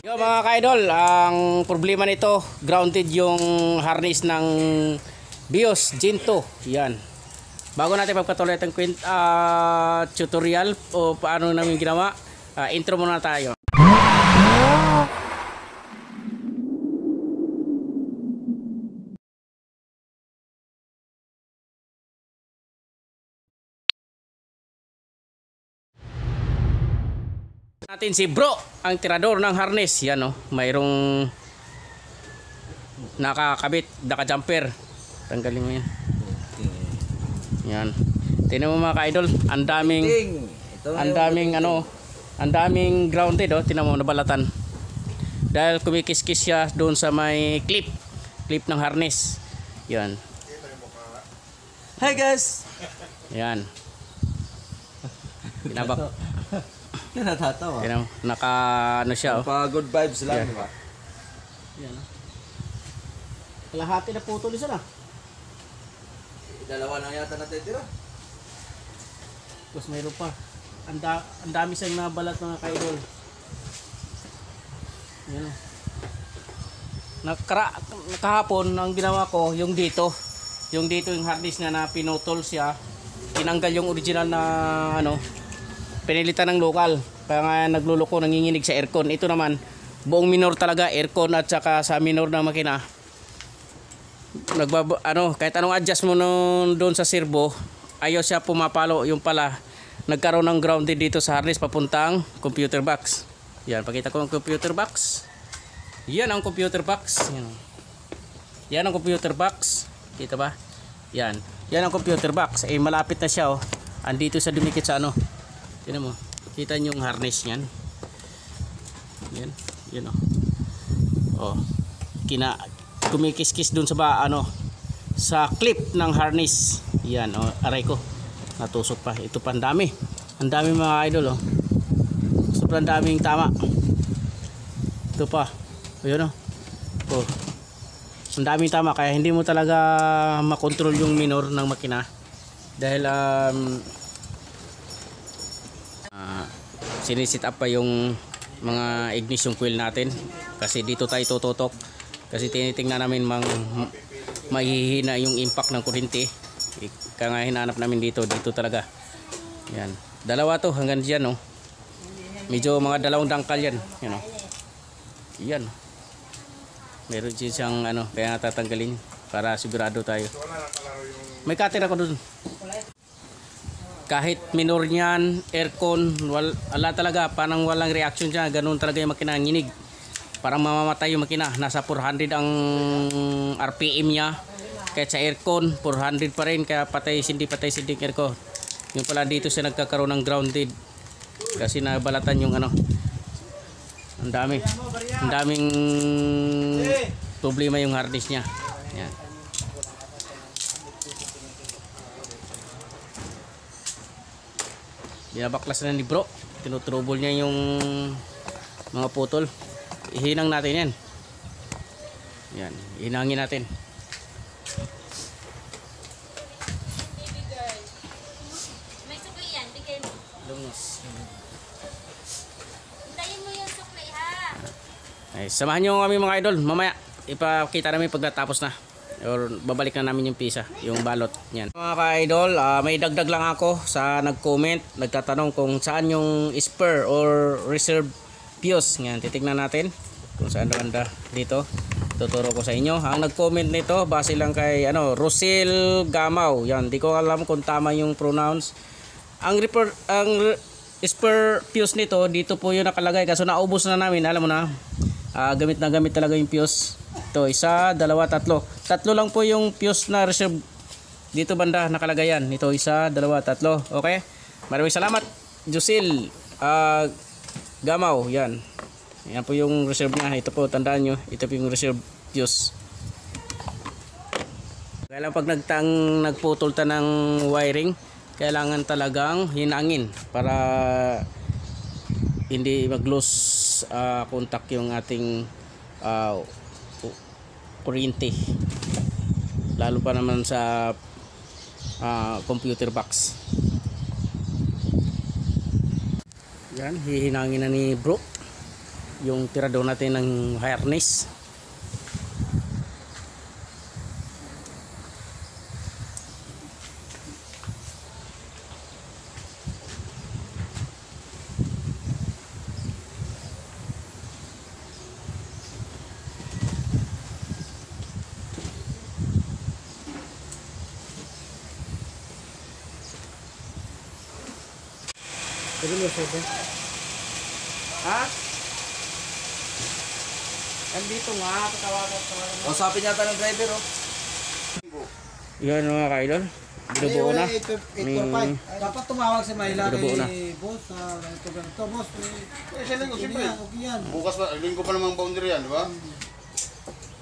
Yo mga ka-idol, ang problema nito, grounded yung harness ng BIOS 2. Yan. Bago natin pagpatuloy itong ah, tutorial o paano namin ginawa, ah, intro muna tayo. Natin si Bro, ang tirador ng harness. Yan oh, mayroong nakakabit, naka-jumper. Tanggalin mo yan. Yan. Tingnan mo mga ka-idol, ang daming ang daming ano, ang daming grounded oh, tingnan mo nabalatan. Dahil kumikis-kis siya doon sa may clip, clip ng harness. Yan. Hi guys! Yan. Binabak. Yan natatawa. Mo, naka ano siya oh. Pa good vibes lang, Yeah. di ba? Yan oh. Kalahati na putol isa na. Dalawa na yata natitira. Tapos mayroon pa. Ang, da- ang dami siyang nabalat mga kaidol. Yan o. Nakara, kahapon, ang ginawa ko, yung dito. Yung dito yung hard disk na, na pinutol siya. Tinanggal yung original na ano, pinilitan ng local. Kaya nga nagluloko, nanginginig sa aircon. Ito naman, buong minor talaga, aircon at saka sa minor na makina. Nagbab ano, kahit anong adjust mo nung doon sa servo, ayaw siya pumapalo. Yung pala, nagkaroon ng grounded dito sa harness papuntang computer box. Yan, pakita ko ang computer box. Yan ang computer box. Yan. Yan ang computer box. Kita ba? Yan. Yan ang computer box. Eh, malapit na siya, oh. Andito sa dumikit sa ano. Tingnan mo. Kita niyo yung harness niyan. Yan. Yan, oh. Oh. Kina kumikis-kis dun sa ba ano sa clip ng harness. Yan, oh, aray ko. Natusok pa. Ito pa ang dami. Ang dami mga idol, oh. Sobrang daming tama. Ito pa. Ayun, oh. Oh. Ang daming tama kaya hindi mo talaga makontrol yung minor ng makina dahil um, sinisit up pa yung mga ignition coil natin. Kasi dito tayo tututok. Kasi tinitingnan namin mang mahihina yung impact ng kuryente. Kaya nga hinanap namin dito. Dito talaga. Yan. Dalawa to hanggang dyan no? Medyo mga dalawang dangkal yan yan oh. yan. Meron din siyang ano kaya tatanggalin para sigurado tayo. May cutter ako dun kahit minor niyan, aircon, wal, ala talaga, parang walang reaction siya, ganun talaga yung makina nginig. Parang mamamatay yung makina, nasa 400 ang RPM niya. Kahit sa aircon, 400 pa rin, kaya patay, hindi patay si Dick aircon. Yung pala dito siya nagkakaroon ng grounded. Kasi nabalatan yung ano. Ang dami. Ang daming problema yung hard disk niya. Yan. Binabaklas na ni bro tinutrouble niya yung mga putol ihinang natin yan yan ihinangin natin. Lungos. Hintayin mo yung sukli ha. Ay, samahan nyo kami mga idol mamaya ipakita namin pag natapos na or babalik na namin yung pisa yung balot yan. Mga ka-idol ah, may dagdag lang ako sa nag-comment nagtatanong kung saan yung spur or reserve fuse. Yan titignan natin kung saan banda dito. Tuturo ko sa inyo. Ang nag-comment nito base lang kay ano Rosil Gamaw. Yan di ko alam kung tama yung pronouns. Ang report ang re- spare fuse nito dito po yung nakalagay. Kaso naubos na namin alam mo na Ah, gamit na gamit talaga yung fuse ito isa dalawa tatlo. Tatlo lang po yung fuse na reserve dito banda nakalagay yan ito isa dalawa tatlo. Okay? Maraming salamat Jusil. Ah Gamaw yan. Yan po yung reserve niya. Ito po tandaan nyo ito po yung reserve fuse. Kaya lang pag nagtang nagputol ta ng wiring kailangan talagang hinangin para hindi mag-lose ah, contact yung ating ku- kuryente lalo pa naman sa ah, computer box yan hihinangin na ni bro yung tirador natin ng harness. Ha? Andito nga, tatawagan tawagan. Kausapin yata ng driver, oh. Yan mga kaidol. Binubuo na. Ni Dapat tumawag si Maila Binubuo na. kay boss na ganito ganito. Boss, Eh, sa linggo, siyempre. yan, okay yan. Bukas pa, linggo pa namang boundary yan, di ba?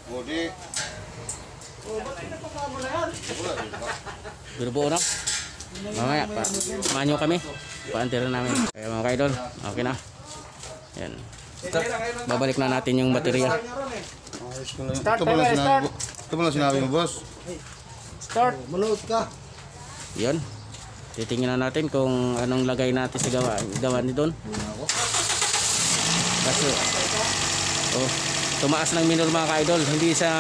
O di, binubuo na. Mamaya pa. Manyo kami. Paantiran namin. Kaya mga kaidol, okay na. Yan. Babalik na natin yung baterya. lang. Ito pala sinabi, ito pala sinabi mo, boss. Start. Manood ka. Yan. Titingnan na natin kung anong lagay natin sa gawa, gawa ni Don. Kasi, oh, tumaas ng minor mga ka-idol. Hindi sa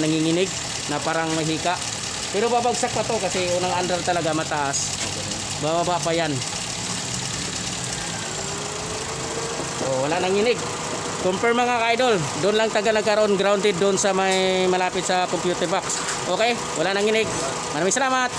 nanginginig na parang mahika. Pero babagsak pa to kasi unang andar talaga mataas. Bababa pa yan. Oh, wala nang inig. Confirm mga ka-idol. Doon lang taga nagkaroon grounded doon sa may malapit sa computer box. Okay? Wala nang inig. Maraming salamat.